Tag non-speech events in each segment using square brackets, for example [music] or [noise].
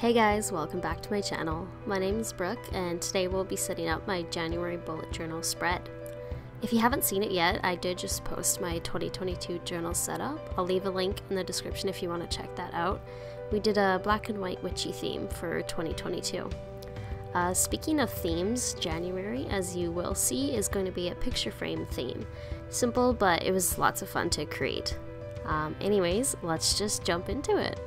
Hey guys, welcome back to my channel. My name is Brooke and today we'll be setting up my January bullet journal spread. If you haven't seen it yet, I did just post my 2022 journal setup. I'll leave a link in the description if you want to check that out. We did a black and white witchy theme for 2022. Uh, speaking of themes, January, as you will see, is going to be a picture frame theme. Simple, but it was lots of fun to create. Um, anyways, let's just jump into it.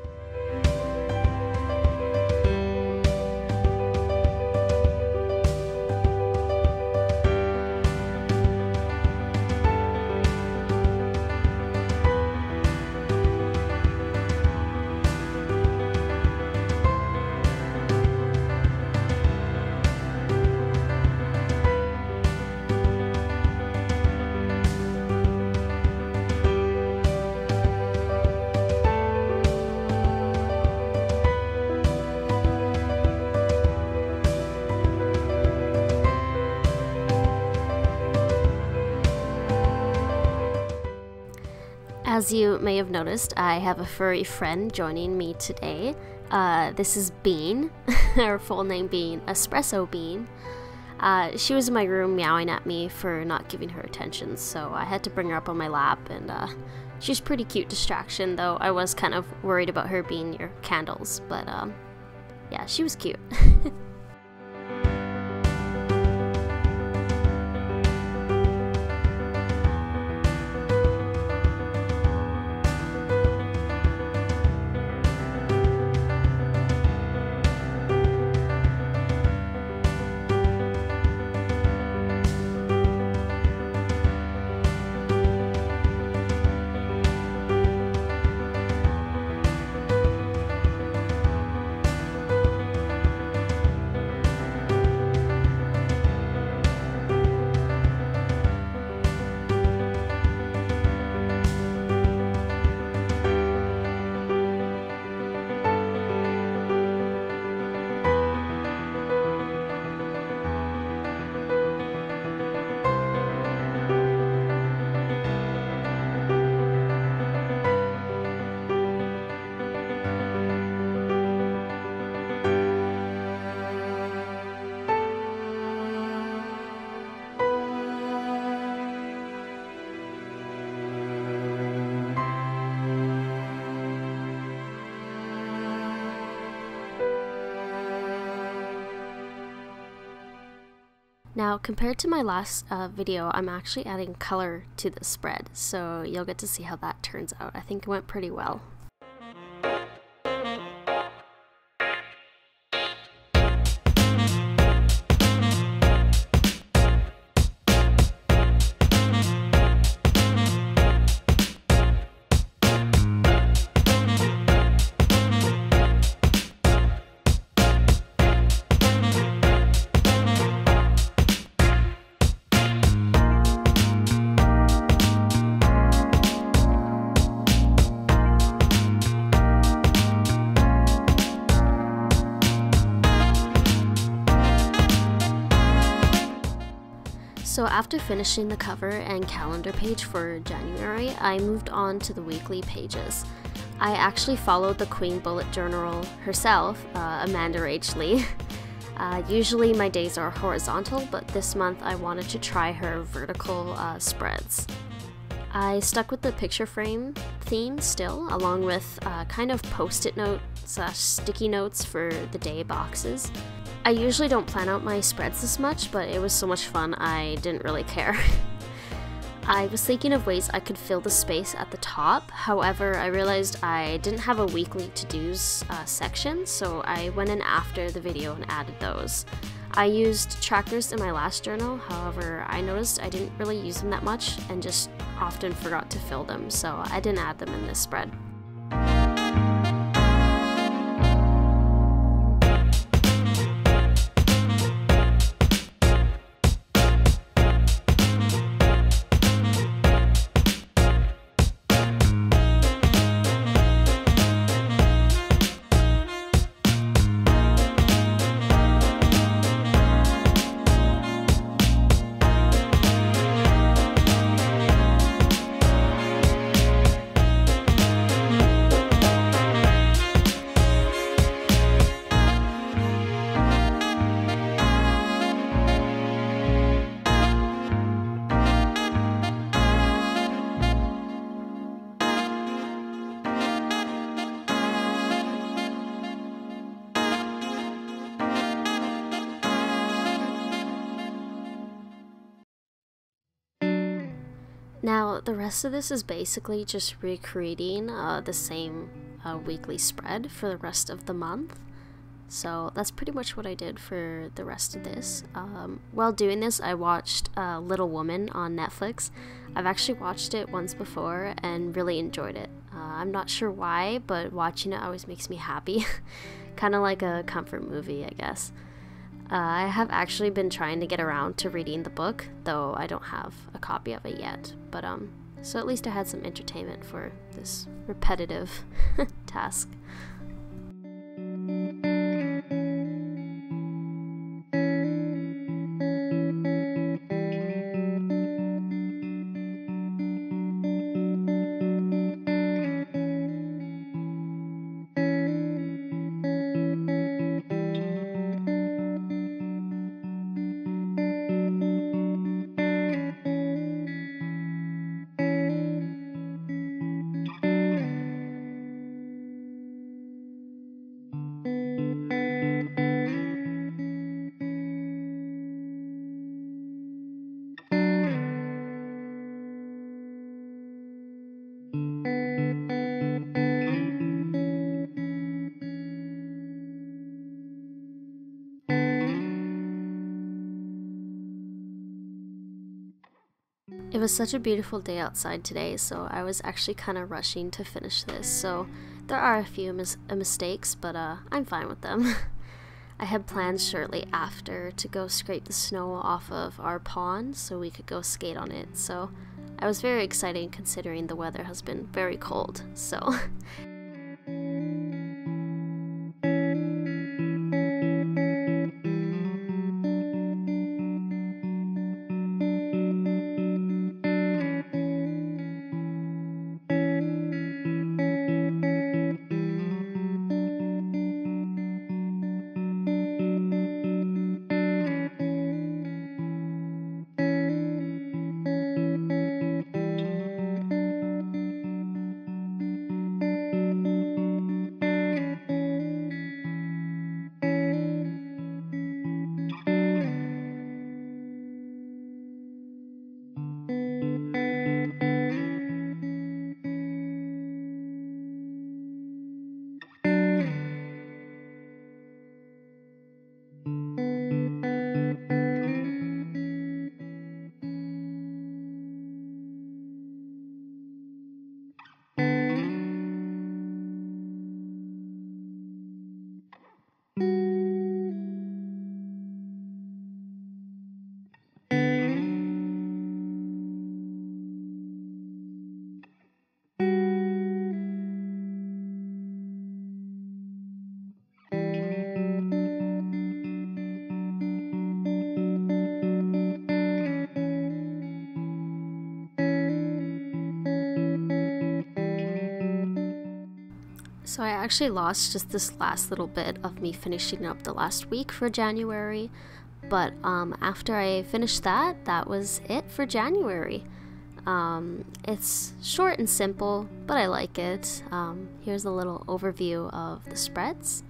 As you may have noticed, I have a furry friend joining me today. Uh, this is Bean, [laughs] her full name being Espresso Bean. Uh, she was in my room meowing at me for not giving her attention, so I had to bring her up on my lap, and uh, she's pretty cute distraction, though I was kind of worried about her being near candles, but um, yeah, she was cute. [laughs] Now, compared to my last uh, video, I'm actually adding color to the spread, so you'll get to see how that turns out. I think it went pretty well. So after finishing the cover and calendar page for January, I moved on to the weekly pages. I actually followed the Queen Bullet Journal herself, uh, Amanda Lee. [laughs] Uh, usually my days are horizontal, but this month I wanted to try her vertical uh, spreads. I stuck with the picture frame theme still, along with uh, kind of post-it note slash sticky notes for the day boxes. I usually don't plan out my spreads this much, but it was so much fun I didn't really [laughs] care. I was thinking of ways I could fill the space at the top, however, I realized I didn't have a weekly to-dos uh, section, so I went in after the video and added those. I used trackers in my last journal, however, I noticed I didn't really use them that much and just often forgot to fill them, so I didn't add them in this spread. Now, the rest of this is basically just recreating uh, the same uh, weekly spread for the rest of the month. So that's pretty much what I did for the rest of this. Um, while doing this, I watched uh, Little Woman on Netflix. I've actually watched it once before and really enjoyed it. Uh, I'm not sure why, but watching it always makes me happy. [laughs] kind of like a comfort movie, I guess. Uh, I have actually been trying to get around to reading the book, though I don't have a copy of it yet. But um, so at least I had some entertainment for this repetitive [laughs] task. Was such a beautiful day outside today, so I was actually kind of rushing to finish this, so there are a few mis uh, mistakes, but uh, I'm fine with them. [laughs] I had plans shortly after to go scrape the snow off of our pond so we could go skate on it, so I was very excited considering the weather has been very cold, so [laughs] So I actually lost just this last little bit of me finishing up the last week for January, but um, after I finished that, that was it for January. Um, it's short and simple, but I like it. Um, here's a little overview of the spreads.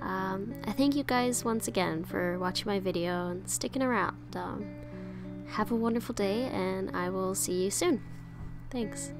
Um, I thank you guys once again for watching my video and sticking around. Um, have a wonderful day, and I will see you soon. Thanks.